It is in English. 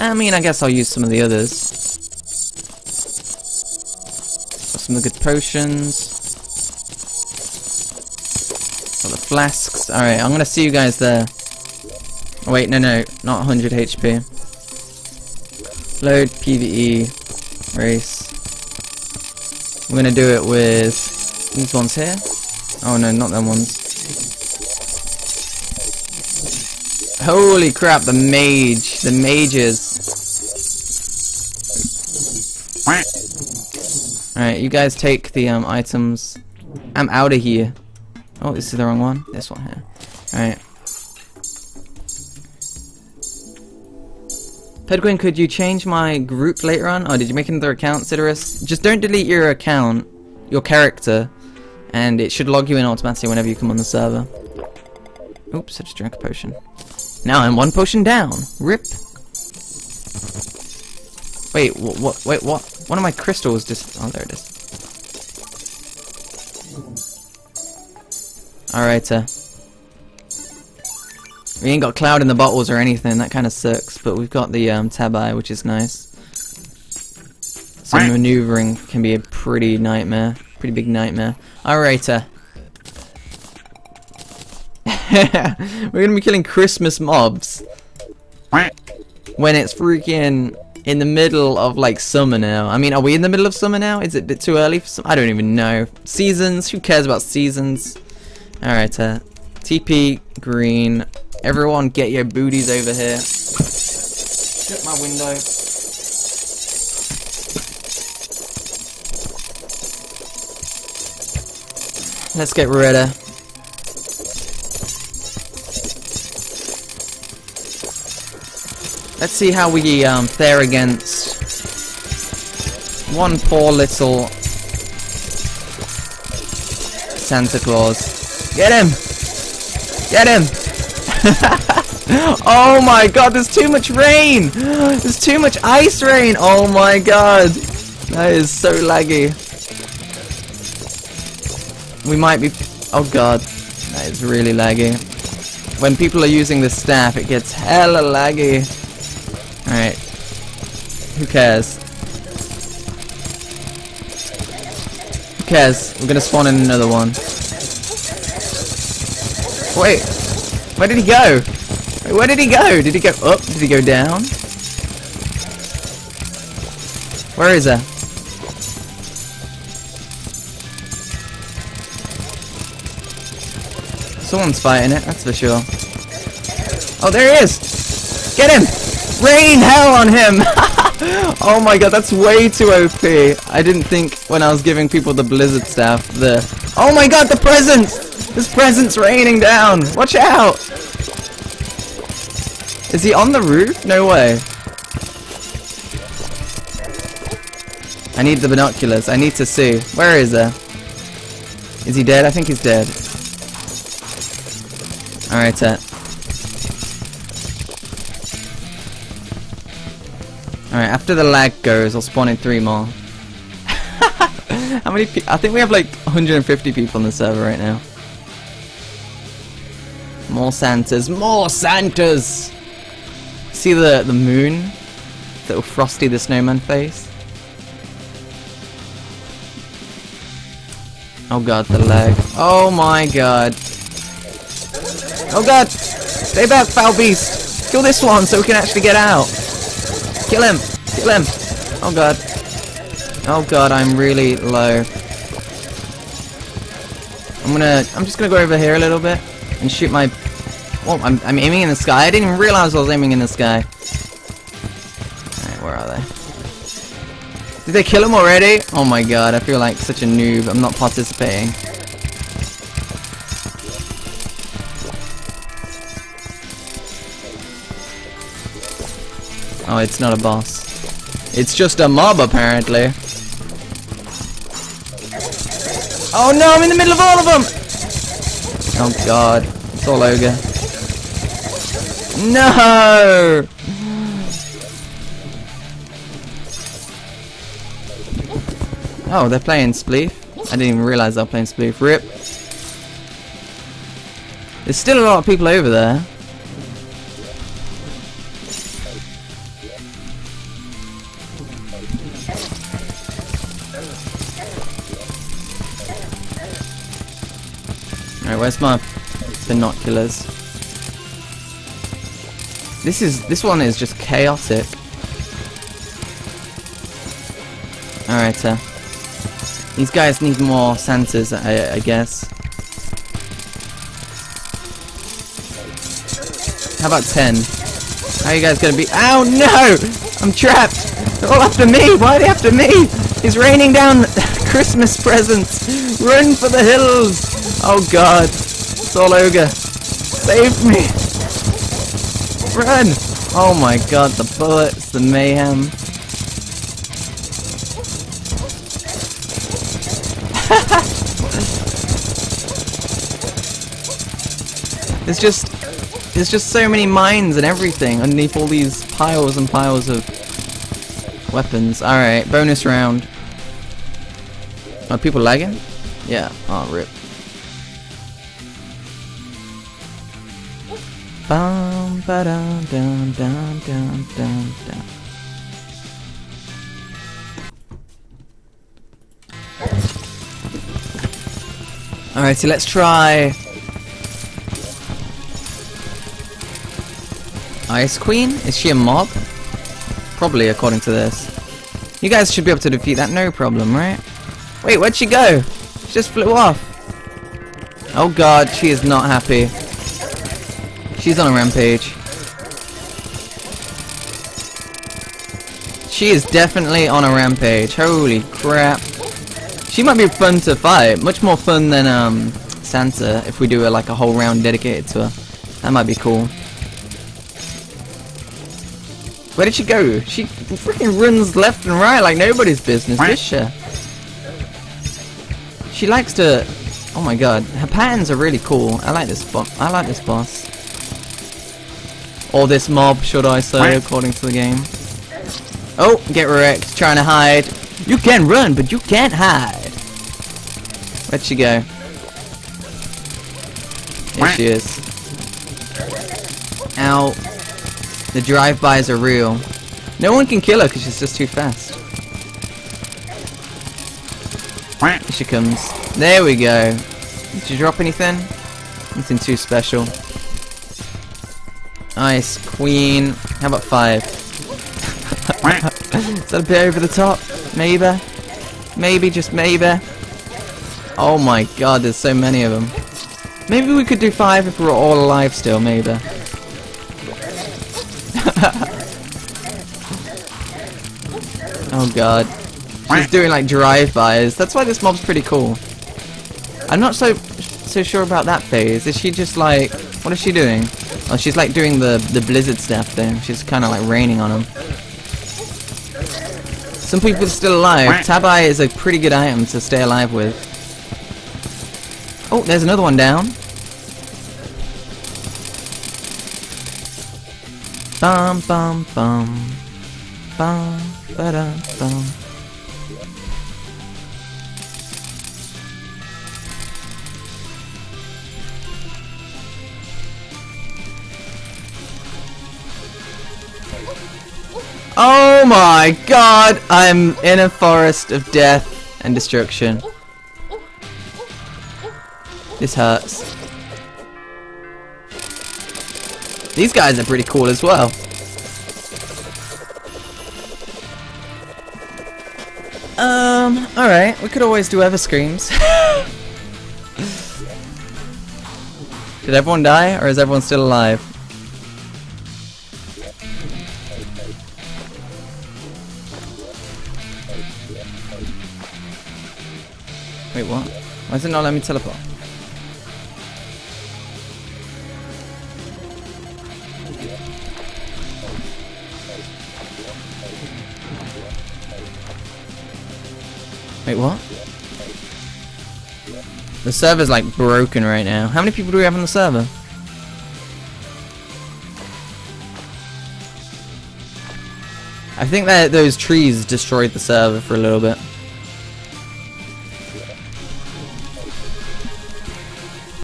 I mean, I guess I'll use some of the others. Got some of the good potions. Got the flasks. Alright, I'm gonna see you guys there. Oh, wait, no, no, not 100 HP. Load PvE race. I'm gonna do it with these ones here. Oh no, not them ones. Holy crap, the mage, the mages. Alright, you guys take the um, items. I'm out of here. Oh, this is the wrong one. This one here. Alright. Pedguin, could you change my group later on? Oh, did you make another account, Sidorus? Just don't delete your account, your character, and it should log you in automatically whenever you come on the server. Oops, I just drank a potion. Now I'm one potion down. Rip. Wait, what? what wait, what? One of my crystals just. Oh, there it is. Alright, uh. We ain't got cloud in the bottles or anything, that kind of sucks, but we've got the um, Tabi, which is nice. So maneuvering can be a pretty nightmare, pretty big nightmare. Alright, uh. We're gonna be killing Christmas mobs. When it's freaking in the middle of like summer now. I mean, are we in the middle of summer now? Is it a bit too early for some? I don't even know. Seasons? Who cares about seasons? Alright, uh. TP, green, Everyone get your booties over here. Shut my window. Let's get ready. Let's see how we um, fare against one poor little Santa Claus. Get him! Get him! oh my god, there's too much rain! There's too much ice rain! Oh my god! That is so laggy. We might be... Oh god. That is really laggy. When people are using the staff, it gets hella laggy. Alright. Who cares? Who cares? We're gonna spawn in another one. Wait, where did he go? Where did he go? Did he go up? Did he go down? Where is he? Someone's fighting it, that's for sure. Oh, there he is! Get him! Rain hell on him! oh my god, that's way too OP. I didn't think when I was giving people the blizzard staff, the... Oh my god, the presents! This present's raining down! Watch out! Is he on the roof? No way. I need the binoculars. I need to see. Where is he? Is he dead? I think he's dead. Alright, uh. Alright, after the lag goes, I'll spawn in three more. How many I think we have like 150 people on the server right now. More Santas. More Santas! See the, the moon? Little Frosty the Snowman face? Oh god, the lag. Oh my god. Oh god! Stay back, foul beast! Kill this one so we can actually get out! Kill him! Kill him! Oh god. Oh god, I'm really low. I'm gonna... I'm just gonna go over here a little bit and shoot my... Oh, I'm, I'm aiming in the sky. I didn't even realize I was aiming in the sky. Alright, where are they? Did they kill him already? Oh my god, I feel like such a noob. I'm not participating. Oh, it's not a boss. It's just a mob, apparently. Oh no, I'm in the middle of all of them! Oh god. It's all ogre. No! Oh, they're playing Spleef. I didn't even realize they were playing Spleef. Rip. There's still a lot of people over there. Alright, where's my binoculars? This is this one is just chaotic. Alright, uh, these guys need more sensors, I, I guess. How about 10? How are you guys gonna be- Oh NO! I'm trapped! They're all after me! Why are they after me? It's raining down Christmas presents! Run for the hills! Oh god. Ogre. Save me! Run! Oh my god, the bullets, the mayhem. There's just there's just so many mines and everything underneath all these piles and piles of weapons. Alright, bonus round. Are people lagging? Yeah. Oh, rip. Bum ba dum dum dum dum dum dum. Alright, so let's try Ice Queen? Is she a mob? Probably, according to this. You guys should be able to defeat that no problem, right? Wait, where'd she go? She just flew off. Oh god, she is not happy. She's on a rampage. She is definitely on a rampage. Holy crap. She might be fun to fight. Much more fun than um, Santa if we do a, like a whole round dedicated to her. That might be cool. Where did she go? She freaking runs left and right like nobody's business, does she? She likes to... Oh my god, her patterns are really cool. I like this boss. I like this boss. Or this mob, should I say, according to the game. Oh, get wrecked, trying to hide. You can run, but you can't hide. Where'd she go? Here she is. Ow. The drive-bys are real. No one can kill her because she's just too fast. Here she comes. There we go. Did you drop anything? Nothing too special. Nice. Queen. How about five? Is that a bit over the top? Maybe? Maybe, just maybe? Oh my god, there's so many of them. Maybe we could do five if we we're all alive still, maybe. oh god. She's doing like drive-bys. That's why this mob's pretty cool. I'm not so so sure about that phase. Is she just like... What is she doing? Oh, she's like doing the, the blizzard staff thing. She's kind of like raining on them. Some people are still alive. Tabi is a pretty good item to stay alive with. Oh, there's another one down. Bum bum bum. Bum ba da bum. Oh my god! I'm in a forest of death and destruction. This hurts. These guys are pretty cool as well. Um, alright, we could always do Everscreams. Did everyone die, or is everyone still alive? Wait, what? Why does it not let me teleport? Wait, what? The server's like broken right now. How many people do we have on the server? I think that those trees destroyed the server for a little bit.